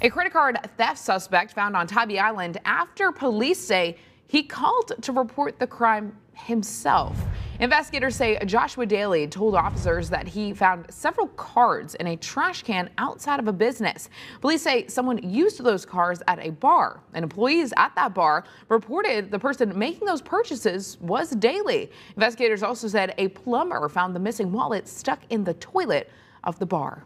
A credit card theft suspect found on Tybee Island after police say he called to report the crime himself. Investigators say Joshua Dailey told officers that he found several cards in a trash can outside of a business. Police say someone used those cards at a bar, and employees at that bar reported the person making those purchases was Dailey. Investigators also said a plumber found the missing wallet stuck in the toilet of the bar.